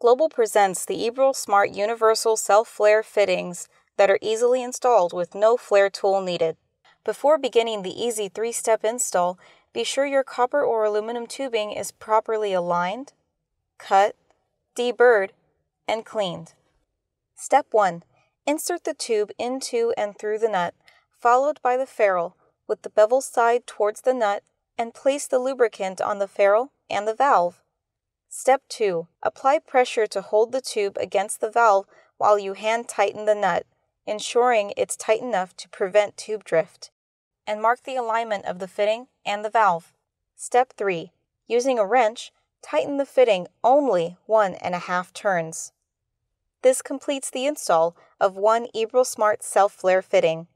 Global presents the Ebrilsmart Universal Self Flare fittings that are easily installed with no flare tool needed. Before beginning the easy three step install, be sure your copper or aluminum tubing is properly aligned, cut, deburred, and cleaned. Step 1 Insert the tube into and through the nut, followed by the ferrule, with the bevel side towards the nut, and place the lubricant on the ferrule and the valve. Step 2 Apply pressure to hold the tube against the valve while you hand tighten the nut, ensuring it's tight enough to prevent tube drift. And mark the alignment of the fitting and the valve. Step 3 Using a wrench, tighten the fitting only one and a half turns. This completes the install of one Ebrilsmart Self Flare fitting.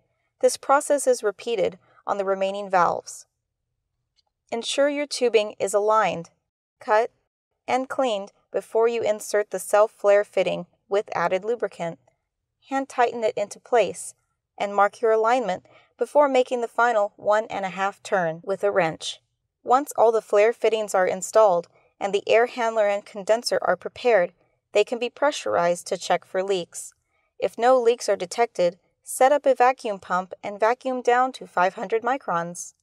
This process is repeated on the remaining valves. Ensure your tubing is aligned, cut, and cleaned before you insert the self flare fitting with added lubricant. Hand tighten it into place and mark your alignment before making the final one and a half turn with a wrench. Once all the flare fittings are installed and the air handler and condenser are prepared, they can be pressurized to check for leaks. If no leaks are detected, set up a vacuum pump and vacuum down to 500 microns.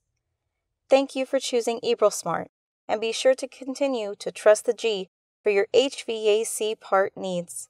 Thank you for choosing Ebrilsmart, and be sure to continue to trust the G for your HVAC part needs.